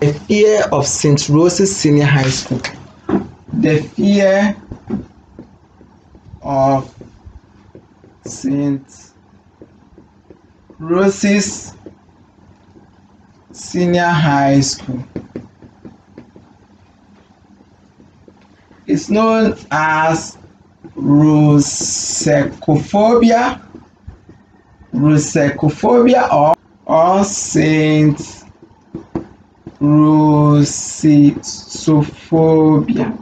The fear of St. Rose's Senior High School. The fear of St. Rose's Senior High School is known as rosecophobia, rosecophobia or, or Saint Rosisophobia.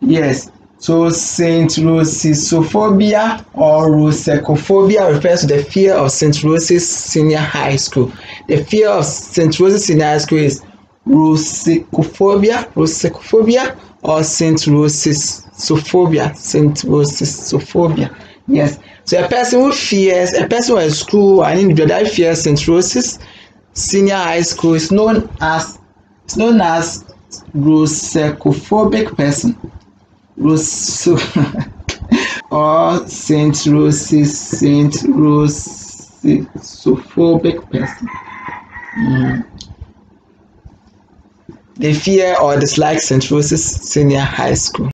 Yes, so Saint Rosisophobia or rosecophobia refers to the fear of Saint Rose's Senior High School. The fear of Saint Rose's Senior High School is rosecophobia, rosecophobia or Saint Rosisophobia, Saint Rosisophobia. Yes. So a person who fears, a person or a school an individual that fears Saint Rose's Senior High School is known as it's known as rosecophobic person. Rose or Saint Rose's Saint Rosophobic person. Mm. They fear or dislike St. Rose's Senior High School.